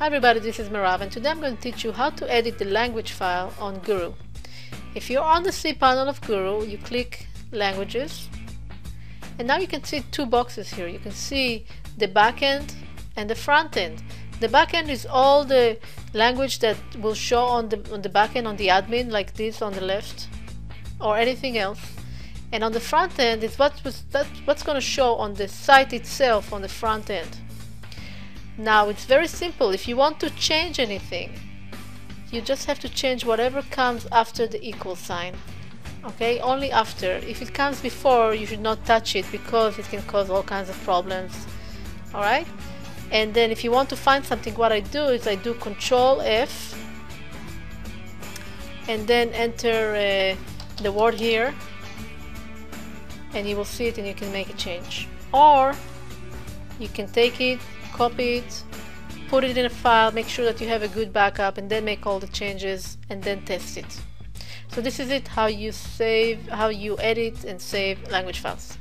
Hi everybody, this is Merav and today I'm going to teach you how to edit the language file on Guru. If you're on the C panel of Guru, you click Languages and now you can see two boxes here. You can see the backend and the front end. The backend is all the language that will show on the on the backend on the admin like this on the left or anything else. And on the front end is what was that's what's going to show on the site itself on the front end. Now it's very simple. If you want to change anything, you just have to change whatever comes after the equal sign. Okay, only after. If it comes before, you should not touch it because it can cause all kinds of problems. Alright? And then if you want to find something, what I do is I do Control F and then enter uh, the word here and you will see it and you can make a change. Or you can take it copy it, put it in a file, make sure that you have a good backup and then make all the changes and then test it. So this is it how you save, how you edit and save language files.